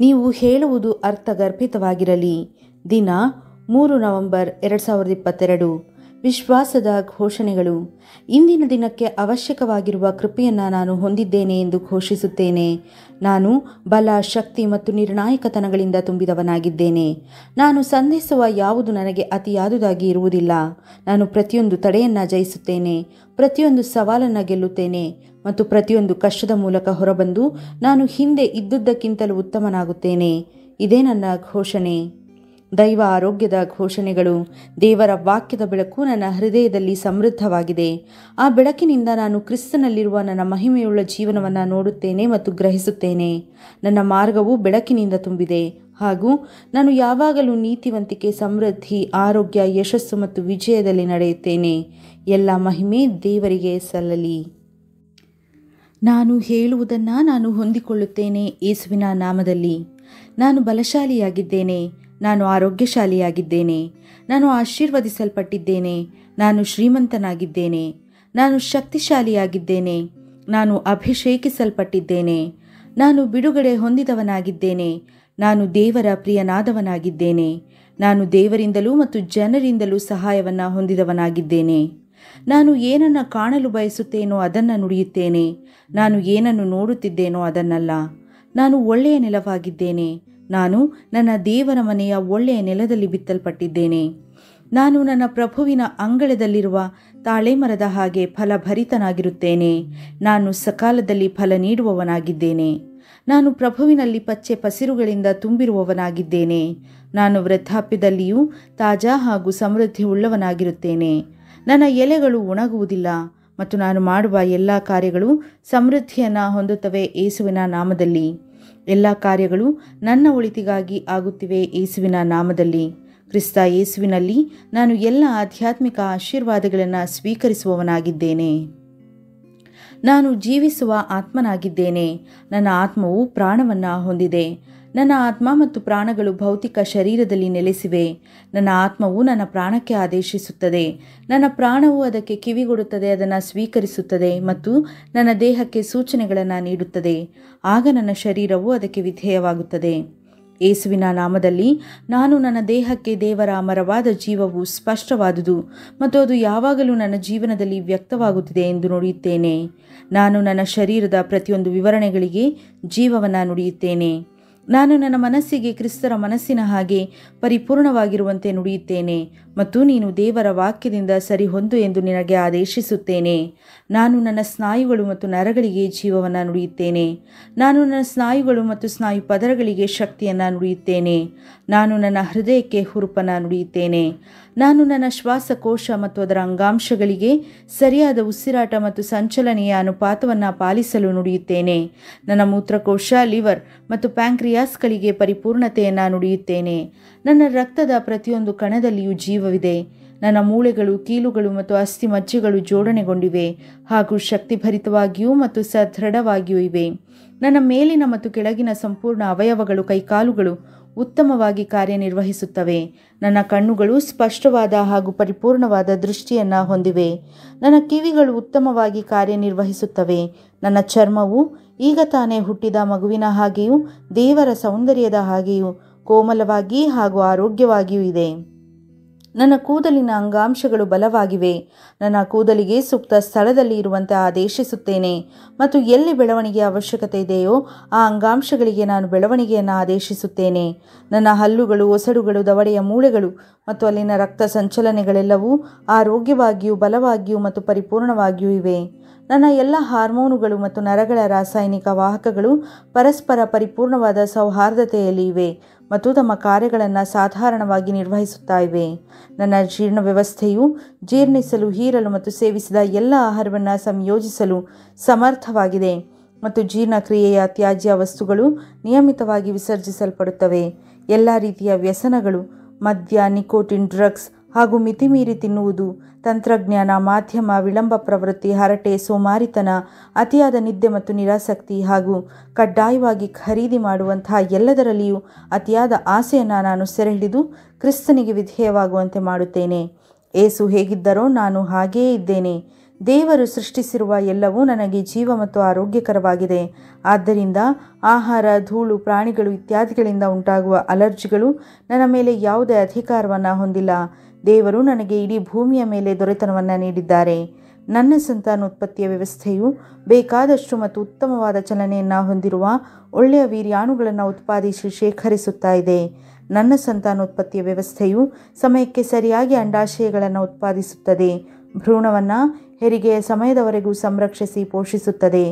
ನೀವು ಹೇಳುವುದು ಅರ್ಥಗರ್ಭಿತವಾಗಿರಲಿ. ದಿನ ಮೂರು ನವೆಂಬರ್ ಎರಡು ಸಾವಿರದ ಇಪ್ಪತ್ತೆರಡು. ವಿಶ್ವಾಸದ ಘೋಷಣೆಗಳು. ಇಂದಿನ ದಿನಕ್ಕೆ ಅವಶ್ಯಕವಾಗಿರುವ ಕೃಪೆಯನ್ನು ನಾನು ಹೊಂದಿದ್ದೇನೆ ಎಂದು ಘೋಷಿಸುತ್ತೇನೆ. ನಾನು ಬಲ, ಶಕ್ತಿ ಮತ್ತು ನಿರ್ಣಾಯಕತನಗಳಿಂದ ತುಂಬಿದವನಾಗಿದ್ದೇನೆ. ನಾನು ಸಂಧಿಸುವ ಯಾವುದು ನನಗೆ ಅತಿಯಾದುದಾಗಿ ಇರುವುದಿಲ್ಲ. ನಾನು ಪ್ರತಿಯೊಂದು ತಡೆಯನ್ನು ಜಯಿಸುತ್ತೇನೆ. ಪ್ರತಿಯೊಂದು ಸವಾಲನ್ನು ಗೆಲ್ಲುತ್ತೇನೆ. ಮತ್ತು ಪ್ರತಿಯೊಂದು ಕಷ್ಟದ ಮೂಲಕ ಹೊರಬಂದು ನಾನು ಹಿಂದೆ ಇದ್ದುದಕ್ಕಿಂತಲೂ ಉತ್ತಮನಾಗುತ್ತೇನೆ. ಇದೇ ನನ್ನ ಘೋಷಣೆ. ದೈವ ಆರೋಗ್ಯದ ಘೋಷಣೆಗಳು. ದೇವರ ವಾಕ್ಯದ ಬೆಳಕು ನನ್ನ ಹೃದಯದಲ್ಲಿ ಸಮೃದ್ಧವಾಗಿದೆ. ಆ ಬೆಳಕಿನಿಂದ ನಾನು ಕ್ರಿಸ್ತನಲ್ಲಿರುವ ನನ್ನ ಮಹಿಮೆಯುಳ್ಳ ಜೀವನವನ್ನು ನೋಡುತ್ತೇನೆ ಮತ್ತು ಗ್ರಹಿಸುತ್ತೇನೆ. ನನ್ನ ಮಾರ್ಗವು ಬೆಳಕಿನಿಂದ ತುಂಬಿದೆ. ಹಾಗೂ ನಾನು ಯಾವಾಗಲೂ ನೀತಿವಂತಿಕೆ, ಸಮೃದ್ಧಿ, ಆರೋಗ್ಯ, ಯಶಸ್ಸು ಮತ್ತು ವಿಜಯದಲ್ಲಿ ನಡೆಯುತ್ತೇನೆ. ಎಲ್ಲ ಮಹಿಮೆ ದೇವರಿಗೆ ಸಲ್ಲಲಿ. ನಾನು ಹೇಳುವುದನ್ನು ನಾನು ಹೊಂದಿಕೊಳ್ಳುತ್ತೇನೆ ಯೇಸುವಿನ ನಾಮದಲ್ಲಿ. ನಾನು ಬಲಶಾಲಿಯಾಗಿದ್ದೇನೆ. ನಾನು ಆರೋಗ್ಯಶಾಲಿಯಾಗಿದ್ದೇನೆ. ನಾನು ಆಶೀರ್ವದಿಸಲ್ಪಟ್ಟಿದ್ದೇನೆ. ನಾನು ಶ್ರೀಮಂತನಾಗಿದ್ದೇನೆ. ನಾನು ಶಕ್ತಿಶಾಲಿಯಾಗಿದ್ದೇನೆ. ನಾನು ಅಭಿಷೇಕಿಸಲ್ಪಟ್ಟಿದ್ದೇನೆ. ನಾನು ಬಿಡುಗಡೆ ಹೊಂದಿದವನಾಗಿದ್ದೇನೆ. ನಾನು ದೇವರ ಪ್ರಿಯನಾದವನಾಗಿದ್ದೇನೆ. ನಾನು ದೇವರಿಂದಲೂ ಮತ್ತು ಜನರಿಂದಲೂ ಸಹಾಯವನ್ನು ಹೊಂದಿದವನಾಗಿದ್ದೇನೆ. ನಾನು ಏನನ್ನು ಕಾಣಲು ಬಯಸುತ್ತೇನೋ ಅದನ್ನು ನುಡಿಯುತ್ತೇನೆ. ನಾನು ಏನನ್ನು ನೋಡುತ್ತಿದ್ದೇನೋ ಅದನ್ನಲ್ಲ. ನಾನು ಒಳ್ಳೆಯ ನೆಲವಾಗಿದ್ದೇನೆ. ನಾನು ನನ್ನ ದೇವರ ಮನೆಯ ಒಳ್ಳೆಯ ನೆಲದಲ್ಲಿ ಬಿತ್ತಲ್ಪಟ್ಟಿದ್ದೇನೆ. ನಾನು ನನ್ನ ಪ್ರಭುವಿನ ಅಂಗಳದಲ್ಲಿರುವ ತಾಳೆಮರದ ಹಾಗೆ ಫಲಭರಿತನಾಗಿರುತ್ತೇನೆ. ನಾನು ಸಕಾಲದಲ್ಲಿ ಫಲ ನೀಡುವವನಾಗಿದ್ದೇನೆ. ನಾನು ಪ್ರಭುವಿನಲ್ಲಿ ಪಚ್ಚೆ ಪಸಿರುಗಳಿಂದ ತುಂಬಿರುವವನಾಗಿದ್ದೇನೆ. ನಾನು ವೃದ್ಧಾಪ್ಯದಲ್ಲಿಯೂ ತಾಜಾ ಹಾಗೂ ಸಮೃದ್ಧಿ ಉಳ್ಳವನಾಗಿರುತ್ತೇನೆ. ನನ್ನ ಎಲೆಗಳು ಒಣಗುವುದಿಲ್ಲ ಮತ್ತು ನಾನು ಮಾಡುವ ಎಲ್ಲ ಕಾರ್ಯಗಳು ಸಮೃದ್ಧಿಯನ್ನು ಹೊಂದುತ್ತವೆ ಏಸುವಿನ ನಾಮದಲ್ಲಿ. ಎಲ್ಲ ಕಾರ್ಯಗಳು ನನ್ನ ಒಳಿತಿಗಾಗಿ ಆಗುತ್ತಿವೆ ಯೇಸುವಿನ ನಾಮದಲ್ಲಿ. ಕ್ರಿಸ್ತ ಯೇಸುವಿನಲ್ಲಿ ನಾನು ಎಲ್ಲ ಆಧ್ಯಾತ್ಮಿಕ ಆಶೀರ್ವಾದಗಳನ್ನು ಸ್ವೀಕರಿಸುವವನಾಗಿದ್ದೇನೆ. ನಾನು ಜೀವಿಸುವ ಆತ್ಮನಾಗಿದ್ದೇನೆ. ನನ್ನ ಆತ್ಮವು ಪ್ರಾಣವನ್ನು ಹೊಂದಿದೆ. ನನ್ನ ಆತ್ಮ ಮತ್ತು ಪ್ರಾಣಗಳು ಭೌತಿಕ ಶರೀರದಲ್ಲಿ ನೆಲೆಸಿವೆ. ನನ್ನ ಆತ್ಮವು ನನ್ನ ಪ್ರಾಣಕ್ಕೆ ಆದೇಶಿಸುತ್ತದೆ. ನನ್ನ ಪ್ರಾಣವು ಅದಕ್ಕೆ ಕಿವಿಗೊಡುತ್ತದೆ, ಅದನ್ನು ಸ್ವೀಕರಿಸುತ್ತದೆ ಮತ್ತು ನನ್ನ ದೇಹಕ್ಕೆ ಸೂಚನೆಗಳನ್ನು ನೀಡುತ್ತದೆ. ಆಗ ನನ್ನ ಶರೀರವು ಅದಕ್ಕೆ ವಿಧೇಯವಾಗುತ್ತದೆ. ಯೇಸುವಿನ ನಾಮದಲ್ಲಿ ನಾನು ನನ್ನ ದೇಹಕ್ಕೆ ದೇವರ ಅಮರವಾದ ಜೀವವು ಸ್ಪಷ್ಟವಾದುದು ಮತ್ತು ಅದು ಯಾವಾಗಲೂ ನನ್ನ ಜೀವನದಲ್ಲಿ ವ್ಯಕ್ತವಾಗುತ್ತಿದೆ ಎಂದು ನುಡಿಯುತ್ತೇನೆ. ನಾನು ನನ್ನ ಶರೀರದ ಪ್ರತಿಯೊಂದು ವಿವರಣೆಗಳಿಗೆ ಜೀವವನ್ನು ನುಡಿಯುತ್ತೇನೆ. ನಾನು ನನ್ನ ಮನಸ್ಸಿಗೆ ಕ್ರಿಸ್ತರ ಮನಸ್ಸಿನ ಹಾಗೆ ಪರಿಪೂರ್ಣವಾಗಿರುವಂತೆ ನುಡಿಯುತ್ತೇನೆ ಮತ್ತು ನೀನು ದೇವರ ವಾಕ್ಯದಿಂದ ಸರಿಹೊಂದು ಎಂದು ನಿನಗೆ ಆದೇಶಿಸುತ್ತೇನೆ. ನಾನು ನನ್ನ ಸ್ನಾಯುಗಳು ಮತ್ತು ನರಗಳಿಗೆ ಜೀವವನ್ನು ನುಡಿಯುತ್ತೇನೆ. ನಾನು ನನ್ನ ಸ್ನಾಯುಗಳು ಮತ್ತು ಸ್ನಾಯು ಪದರಗಳಿಗೆ ಶಕ್ತಿಯನ್ನು ನುಡಿಯುತ್ತೇನೆ. ನಾನು ನನ್ನ ಹೃದಯಕ್ಕೆ ಹುರುಪನ್ನು ನುಡಿಯುತ್ತೇನೆ. ನಾನು ನನ್ನ ಶ್ವಾಸಕೋಶ ಮತ್ತು ಅದರ ಅಂಗಾಂಶಗಳಿಗೆ ಸರಿಯಾದ ಉಸಿರಾಟ ಮತ್ತು ಸಂಚಲನೆಯ ಅನುಪಾತವನ್ನು ಪಾಲಿಸಲು ನುಡಿಯುತ್ತೇನೆ. ನನ್ನ ಮೂತ್ರಕೋಶ, ಲಿವರ್ ಮತ್ತು ಪ್ಯಾಂಕ್ರಿಯಾಸ್ಗಳಿಗೆ ಪರಿಪೂರ್ಣತೆಯನ್ನು ನುಡಿಯುತ್ತೇನೆ. ನನ್ನ ರಕ್ತದ ಪ್ರತಿಯೊಂದು ಕಣದಲ್ಲಿಯೂ ಜೀವವಿದೆ. ನನ್ನ ಮೂಳೆಗಳು, ಕೀಲುಗಳು ಮತ್ತು ಅಸ್ಥಿ ಮಜ್ಜೆಗಳು ಜೋಡಣೆಗೊಂಡಿವೆ ಹಾಗೂ ಶಕ್ತಿಭರಿತವಾಗಿಯೂ ಮತ್ತು ಸದೃಢವಾಗಿಯೂ ಇವೆ. ನನ್ನ ಮೇಲಿನ ಮತ್ತು ಕೆಳಗಿನ ಸಂಪೂರ್ಣ ಅವಯವಗಳು, ಕೈಕಾಲುಗಳು ಉತ್ತಮವಾಗಿ ಕಾರ್ಯನಿರ್ವಹಿಸುತ್ತವೆ. ನನ್ನ ಕಣ್ಣುಗಳು ಸ್ಪಷ್ಟವಾದ ಹಾಗೂ ಪರಿಪೂರ್ಣವಾದ ದೃಷ್ಟಿಯನ್ನು ಹೊಂದಿವೆ. ನನ್ನ ಕಿವಿಗಳು ಉತ್ತಮವಾಗಿ ಕಾರ್ಯನಿರ್ವಹಿಸುತ್ತವೆ. ನನ್ನ ಚರ್ಮವು ಈಗ ತಾನೇ ಹುಟ್ಟಿದ ಮಗುವಿನ ಹಾಗೆಯೂ ದೇವರ ಸೌಂದರ್ಯದ ಹಾಗೆಯೂ ಕೋಮಲವಾಗಿ ಹಾಗೂ ಆರೋಗ್ಯವಾಗಿಯೂ ಇದೆ. ನನ್ನ ಕೂದಲಿನ ಅಂಗಾಂಶಗಳು ಬಲವಾಗಿವೆ. ನನ್ನ ಕೂದಲಿಗೆ ಸೂಕ್ತ ಸ್ಥಳದಲ್ಲಿ ಇರುವಂತೆ ಆದೇಶಿಸುತ್ತೇನೆ. ಮತ್ತು ಎಲ್ಲಿ ಬೆಳವಣಿಗೆ ಅವಶ್ಯಕತೆ ಇದೆಯೋ, ಆ ಅಂಗಾಂಶಗಳಿಗೆ ನಾನು ಬೆಳವಣಿಗೆಯನ್ನು ಆದೇಶಿಸುತ್ತೇನೆ. ನನ್ನ ಹಲ್ಲುಗಳು, ಒಸಡುಗಳು, ದವಡೆಯ ಮೂಳೆಗಳು ಮತ್ತು ಅಲ್ಲಿನ ರಕ್ತ ಸಂಚಲನೆಗಳೆಲ್ಲವೂ ಆರೋಗ್ಯವಾಗಿಯೂ ಬಲವಾಗಿಯೂ ಮತ್ತು ಪರಿಪೂರ್ಣವಾಗಿಯೂ ಇವೆ. ನನ್ನ ಎಲ್ಲ ಹಾರ್ಮೋನುಗಳು ಮತ್ತು ನರಗಳ ರಾಸಾಯನಿಕ ವಾಹಕಗಳು ಪರಸ್ಪರ ಪರಿಪೂರ್ಣವಾದ ಸೌಹಾರ್ದತೆಯಲ್ಲಿ ಇವೆ. ಮತ್ತು ತಮ್ಮ ಕಾರ್ಯಗಳನ್ನು ಸಾಧಾರಣವಾಗಿ ನಿರ್ವಹಿಸುತ್ತಾ ಇವೆ. ನನ್ನ ಜೀರ್ಣ ವ್ಯವಸ್ಥೆಯು ಜೀರ್ಣಿಸಲು, ಹೀರಲು ಮತ್ತು ಸೇವಿಸಿದ ಎಲ್ಲ ಆಹಾರವನ್ನು ಸಂಯೋಜಿಸಲು ಸಮರ್ಥವಾಗಿದೆ ಮತ್ತು ಜೀರ್ಣಕ್ರಿಯೆಯ ತ್ಯಾಜ್ಯ ವಸ್ತುಗಳು ನಿಯಮಿತವಾಗಿ ವಿಸರ್ಜಿಸಲ್ಪಡುತ್ತವೆ. ಎಲ್ಲ ರೀತಿಯ ವ್ಯಸನಗಳು, ಮದ್ಯ, ನಿಕೋಟಿನ್, ಡ್ರಗ್ಸ್ ಹಾಗೂ ಮಿತಿಮೀರಿ ತಿನ್ನುವುದು. ತಂತ್ರಜ್ಞಾನ, ಮಾಧ್ಯಮ, ವಿಳಂಬ ಪ್ರವೃತ್ತಿ, ಹರಟೆ, ಸೋಮಾರಿತನ, ಅತಿಯಾದ ನಿದ್ದೆ ಮತ್ತು ನಿರಾಸಕ್ತಿ ಹಾಗೂ ಕಡ್ಡಾಯವಾಗಿ ಖರೀದಿ ಮಾಡುವಂತಹ ಎಲ್ಲದರಲ್ಲಿಯೂ ಅತಿಯಾದ ಆಸೆಯನ್ನು ನಾನು ಸೆರೆ ಕ್ರಿಸ್ತನಿಗೆ ವಿಧೇಯವಾಗುವಂತೆ ಮಾಡುತ್ತೇನೆ. ಏಸು ಹೇಗಿದ್ದರೋ ನಾನು ಹಾಗೆಯೇ ಇದ್ದೇನೆ. ದೇವರು ಸೃಷ್ಟಿಸಿರುವ ಎಲ್ಲವೂ ನನಗೆ ಜೀವ ಮತ್ತು ಆರೋಗ್ಯಕರವಾಗಿದೆ. ಆದ್ದರಿಂದ ಆಹಾರ, ಧೂಳು, ಪ್ರಾಣಿಗಳು ಇತ್ಯಾದಿಗಳಿಂದ ಉಂಟಾಗುವ ಅಲರ್ಜಿಗಳು ನನ್ನ ಮೇಲೆ ಯಾವುದೇ ಅಧಿಕಾರವನ್ನು ಹೊಂದಿಲ್ಲ. ದೇವರು ನನಗೆ ಇಡೀ ಭೂಮಿಯ ಮೇಲೆ ದೊರೆತನವನ್ನು ನೀಡಿದ್ದಾರೆ. ನನ್ನ ಸಂತಾನೋತ್ಪತ್ತಿಯ ವ್ಯವಸ್ಥೆಯು ಬೇಕಾದಷ್ಟು ಮತ್ತು ಉತ್ತಮವಾದ ಚಲನೆಯನ್ನು ಹೊಂದಿರುವ ಒಳ್ಳೆಯ ವೀರ್ಯಾಣುಗಳನ್ನು ಉತ್ಪಾದಿಸಿ ಶೇಖರಿಸುತ್ತಾ ಇದೆ. ನನ್ನ ಸಂತಾನೋತ್ಪತ್ತಿಯ ವ್ಯವಸ್ಥೆಯು ಸಮಯಕ್ಕೆ ಸರಿಯಾಗಿ ಅಂಡಾಶಯಗಳನ್ನು ಉತ್ಪಾದಿಸುತ್ತದೆ. ಭ್ರೂಣವನ್ನು ಹೆರಿಗೆಯ ಸಮಯದವರೆಗೂ ಸಂರಕ್ಷಿಸಿ ಪೋಷಿಸುತ್ತದೆ.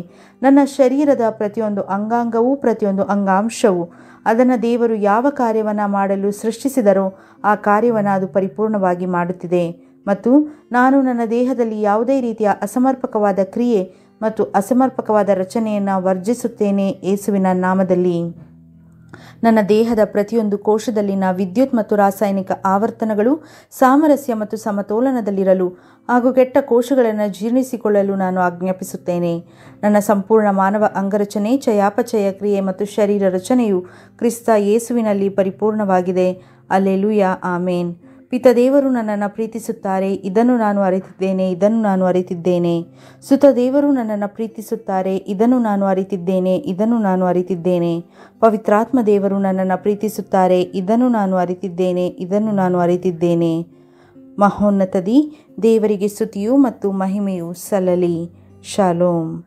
ನನ್ನ ಶರೀರದ ಪ್ರತಿಯೊಂದು ಅಂಗಾಂಗವೂ ಪ್ರತಿಯೊಂದು ಅಂಗಾಂಶವೂ ಅದನ್ನು ದೇವರು ಯಾವ ಕಾರ್ಯವನ್ನು ಮಾಡಲು ಸೃಷ್ಟಿಸಿದರೋ ಆ ಕಾರ್ಯವನ್ನು ಅದು ಪರಿಪೂರ್ಣವಾಗಿ ಮಾಡುತ್ತಿದೆ. ಮತ್ತು ನಾನು ನನ್ನ ದೇಹದಲ್ಲಿ ಯಾವುದೇ ರೀತಿಯ ಅಸಮರ್ಪಕವಾದ ಕ್ರಿಯೆ ಮತ್ತು ಅಸಮರ್ಪಕವಾದ ರಚನೆಯನ್ನು ವರ್ಜಿಸುತ್ತೇನೆ ಯೇಸುವಿನ ನಾಮದಲ್ಲಿ. ನನ್ನ ದೇಹದ ಪ್ರತಿಯೊಂದು ಕೋಶದಲ್ಲಿನ ವಿದ್ಯುತ್ ಮತ್ತು ರಾಸಾಯನಿಕ ಆವರ್ತನಗಳು ಸಾಮರಸ್ಯ ಮತ್ತು ಸಮತೋಲನದಲ್ಲಿರಲು ಹಾಗೂ ಕೆಟ್ಟ ಕೋಶಗಳನ್ನು ಜೀರ್ಣಿಸಿಕೊಳ್ಳಲು ನಾನು ಆಜ್ಞಾಪಿಸುತ್ತೇನೆ. ನನ್ನ ಸಂಪೂರ್ಣ ಮಾನವ ಅಂಗರಚನೆ, ಚಯಾಪಚಯ ಕ್ರಿಯೆ ಮತ್ತು ಶರೀರ ರಚನೆಯು ಕ್ರಿಸ್ತ ಯೇಸುವಿನಲ್ಲಿ ಪರಿಪೂರ್ಣವಾಗಿದೆ. ಅಲ್ಲೆಲುಯ ಆಮೇನ್. ಪಿತದೇವರು ನನ್ನನ್ನು ಪ್ರೀತಿಸುತ್ತಾರೆ. ಇದನ್ನು ನಾನು ಅರಿತಿದ್ದೇನೆ, ಇದನ್ನು ನಾನು ಅರಿತಿದ್ದೇನೆ. ಸುತ ದೇವರು ನನ್ನನ್ನು ಪ್ರೀತಿಸುತ್ತಾರೆ, ಇದನ್ನು ನಾನು ಅರಿತಿದ್ದೇನೆ, ಇದನ್ನು ನಾನು ಅರಿತಿದ್ದೇನೆ. ಪವಿತ್ರಾತ್ಮ ದೇವರು ನನ್ನನ್ನು ಪ್ರೀತಿಸುತ್ತಾರೆ, ಇದನ್ನು ನಾನು ಅರಿತಿದ್ದೇನೆ, ಇದನ್ನು ನಾನು ಅರಿತಿದ್ದೇನೆ. ಮಹೋನ್ನತದಿ ದೇವರಿಗೆ ಸ್ತುತಿಯು ಮತ್ತು ಮಹಿಮೆಯು ಸಲ್ಲಲಿ. ಶಾಲೋಮ್.